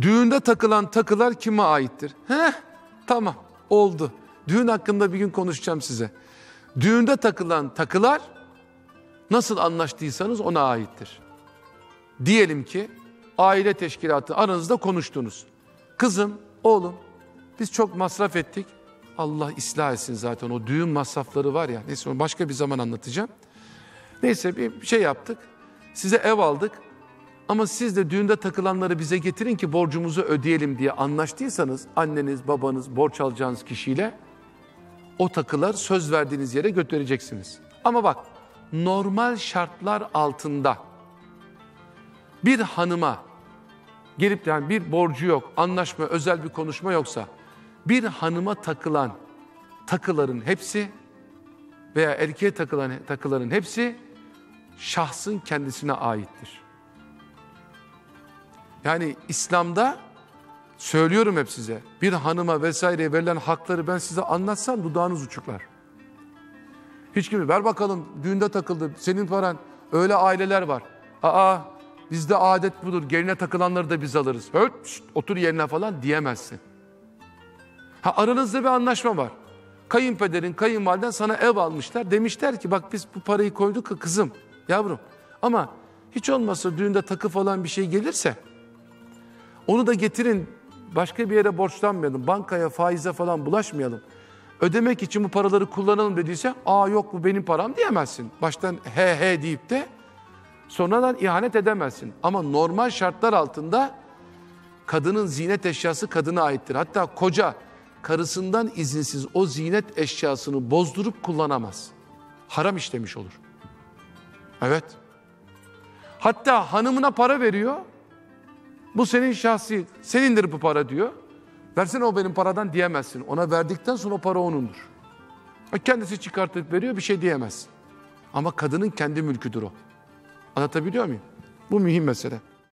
Düğünde takılan takılar kime aittir? Heh, tamam oldu. Düğün hakkında bir gün konuşacağım size. Düğünde takılan takılar nasıl anlaştıysanız ona aittir. Diyelim ki aile teşkilatı aranızda konuştunuz. Kızım, oğlum biz çok masraf ettik. Allah ıslah etsin zaten o düğün masrafları var ya. Neyse başka bir zaman anlatacağım. Neyse bir şey yaptık. Size ev aldık. Ama siz de düğünde takılanları bize getirin ki borcumuzu ödeyelim diye anlaştıysanız anneniz, babanız, borç alacağınız kişiyle o takılar söz verdiğiniz yere götüreceksiniz. Ama bak normal şartlar altında bir hanıma gelip yani bir borcu yok, anlaşma, özel bir konuşma yoksa bir hanıma takılan takıların hepsi veya erkeğe takılan takıların hepsi şahsın kendisine aittir. Yani İslam'da söylüyorum hep size bir hanıma vesaireye verilen hakları ben size anlatsam dudağınız uçuklar. Hiç kimi ver bakalım düğünde takıldı senin paran öyle aileler var. Aa bizde adet budur geline takılanları da biz alırız. Höt, otur yerine falan diyemezsin. Ha aranızda bir anlaşma var. Kayınpederin kayınvaliden sana ev almışlar. Demişler ki bak biz bu parayı koyduk kızım yavrum. Ama hiç olmazsa düğünde takı falan bir şey gelirse onu da getirin başka bir yere borçlanmayalım. Bankaya faize falan bulaşmayalım. Ödemek için bu paraları kullanalım dediyse aa yok bu benim param diyemezsin. Baştan he he deyip de sonradan ihanet edemezsin. Ama normal şartlar altında kadının zinet eşyası kadına aittir. Hatta koca karısından izinsiz o zinet eşyasını bozdurup kullanamaz. Haram işlemiş olur. Evet. Hatta hanımına para veriyor. Bu senin şahsi, senindir bu para diyor. Versene o benim paradan diyemezsin. Ona verdikten sonra o para onundur. Kendisi çıkartıp veriyor bir şey diyemezsin. Ama kadının kendi mülküdür o. Anlatabiliyor muyum? Bu mühim mesele.